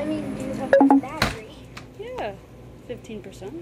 I mean, do you have a battery? Yeah, 15%.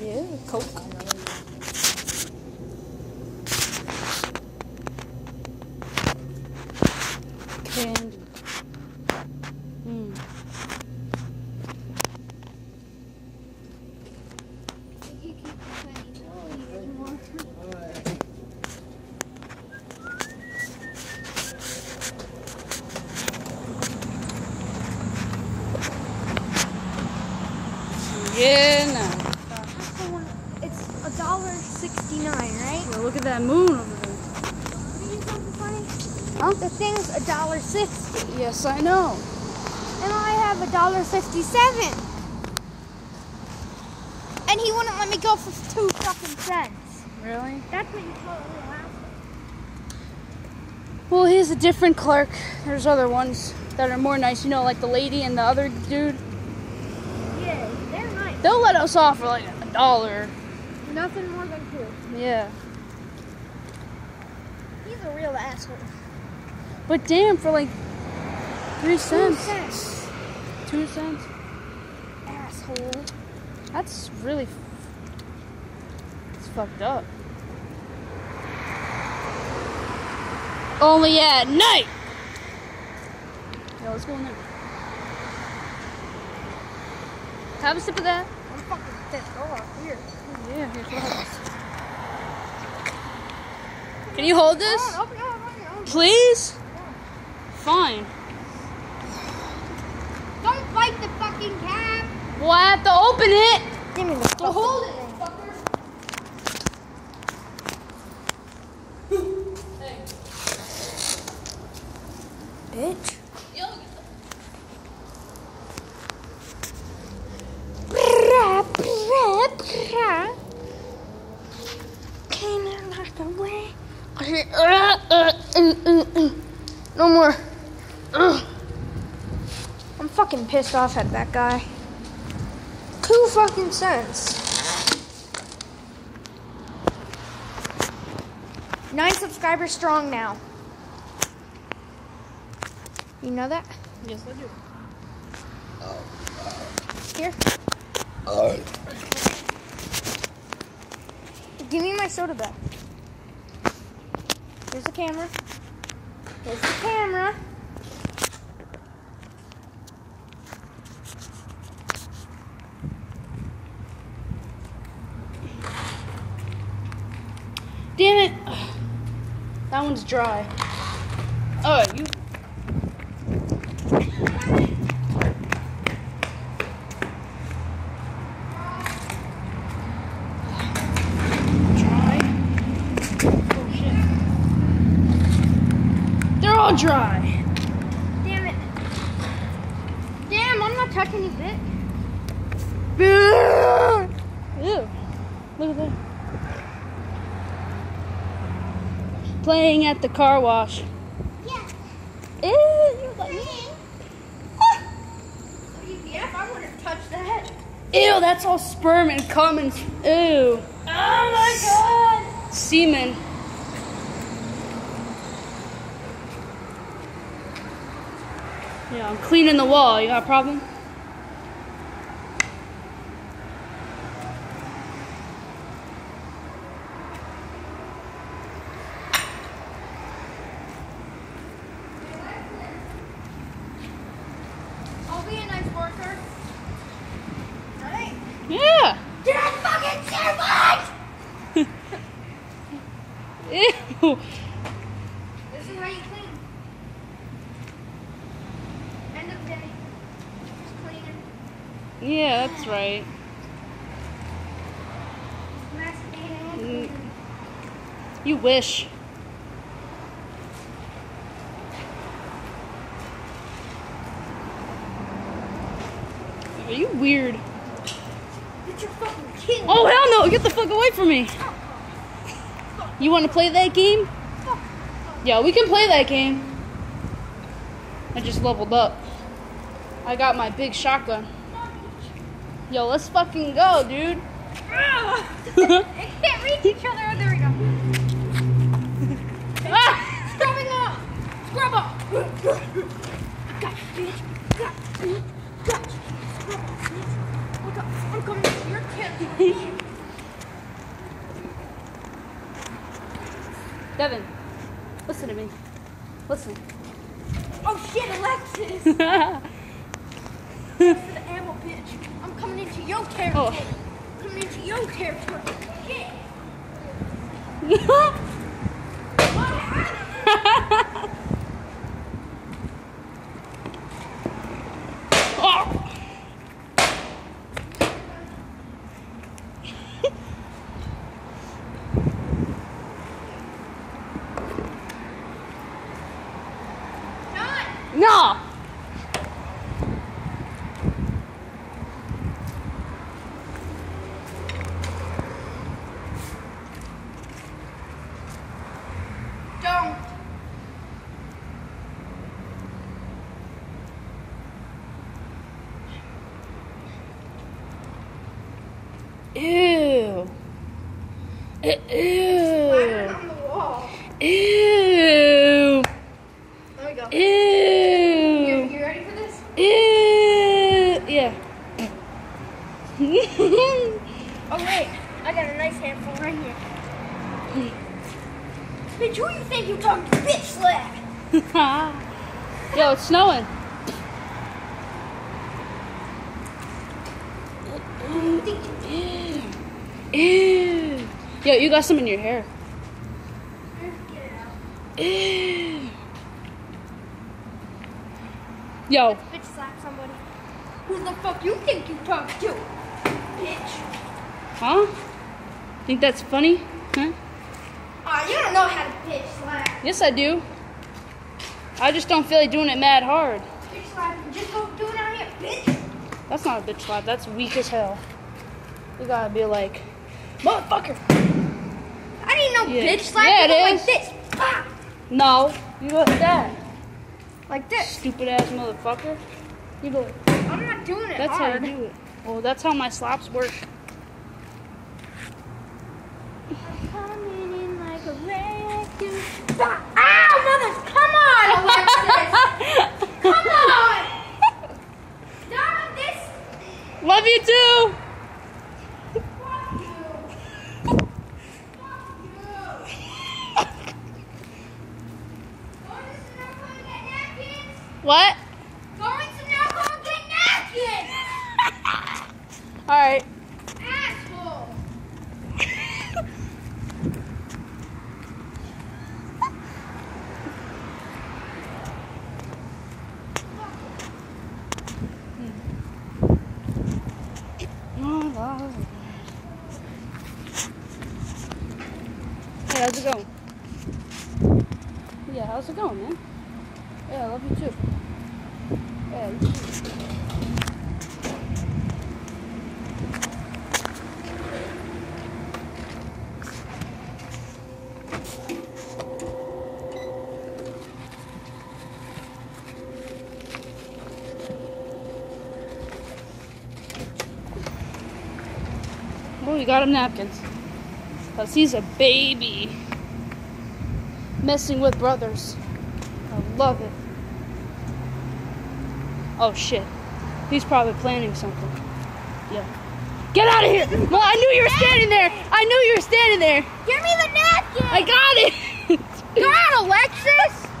Yeah, Coke. 69, right? Well, look at that moon over there. Huh? The thing's a dollar sixty. Yes, I know. And I have a dollar fifty-seven. And he wouldn't let me go for two fucking cents. Really? That's what you call a little Well, he's a different clerk. There's other ones that are more nice. You know, like the lady and the other dude. Yeah, they're nice. They'll let us off for like a dollar. Nothing more than yeah. He's a real asshole. But damn, for like three Two cents. cents. Two cents. Asshole. That's really. It's fucked up. Only at night! Yeah, let's go in there. Have a sip of that. I'm fucking pissed off. Here. Yeah, here's what Can you hold this? On, open it open. Please? Fine. Don't fight the fucking. Well, I have to open it. Give me the So hold it, Bitch. No more. Ugh. I'm fucking pissed off at that guy. Two fucking cents. Nine subscribers strong now. You know that? Yes, I do. Here. Give me my soda back. Here's the camera. Here's the camera. Damn it. That one's dry. Oh, you. Dry? Oh shit. They're all dry. Damn it. Damn, I'm not touching his dick. Ew. Look at that. Playing at the car wash. Yeah. Ew, you. Yeah, I touch that. Ew, that's all sperm and cum and ew. Oh my god. Semen. Yeah, I'm cleaning the wall. You got a problem? I'll be a nice worker. Right? Yeah. Did I fucking say what? Ew. This is how you clean. End of day. Just cleaning. Yeah, that's right. Mm. You wish. Are you weird? Get your fucking kid. Oh hell no! Get the fuck away from me! You want to play that game? Yeah, we can play that game. I just leveled up. I got my big shotgun. Yo, let's fucking go, dude. They can't reach each other. Oh, there we go. Ah! Scrubbing off. Scrub off. Got you, bitch. Got you. Got you. Scrub off, bitch. Look up. I'm coming to your. Devon, listen to me. Listen. oh shit, Alexis. Ammo, bitch. I'm coming into your oh. territory. Oh. Coming into your territory. Shit. Oh. John. No! Don't. Ew. E- Slide Ew. Ew. There we go. Ew. You, you ready for this? Ew. Yeah. Oh wait, I got a nice handful right here. Bitch, who you think you talking to? Bitch slap. Yo, it's snowing. Who you think you Ew. Ew. Yo, you got some in your hair. Get it out. Ew. Yo, Bitch slap somebody. Who the fuck you think you talking to? Bitch. huh? Think that's funny? Huh? Aw, you don't know how to bitch slap. Yes, I do. I just don't feel like doing it mad hard. Bitch slap. Just go do it out here, bitch. That's not a bitch slap. That's weak as hell. You gotta be like, motherfucker. I didn't know Yeah. bitch slap. Yeah, You it. Like this. Pah! No, you go like that. Like this. Stupid ass motherfucker. You go. Like, I'm not doing it that's hard. how you do it. Well, that's how my slaps work. Coming in like a wrecking. Ow, mother! Come on, Alexis! Come on! Done this. Love you too. Fuck you. Fuck you. Going to Sunoco and get napkins? What? Going to get napkins! All right. Asshole! Hey, how's it going? Yeah, how's it going, man? Yeah, I love you too. Yeah, you too. You got him napkins. Because he's a baby. Messing with brothers. I love it. Oh shit. He's probably planning something. Yeah. Get out of here! Well, I knew you were standing there! I knew you were standing there! Give me the napkin! I got it! On, Alexis!